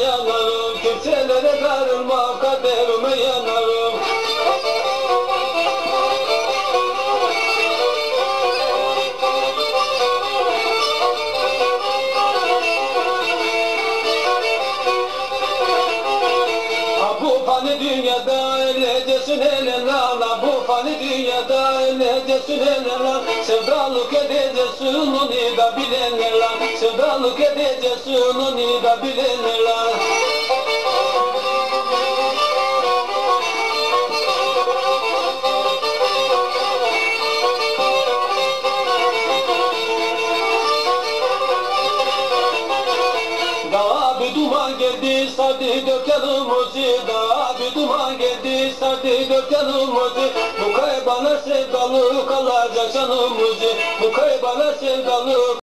yanarım Kimselere darılmam kaderime yanarım Bu fani dünyada öylecesin elena Sevdalık edeceksin onu da bilenler. Sevdalık edeceksin onu da bilenler geldi sardı yanımızı Dağa bir duman geldi sardı yanımızı Bu kaybana sevdalı kalacak canımızı Bu kaybana sevdalı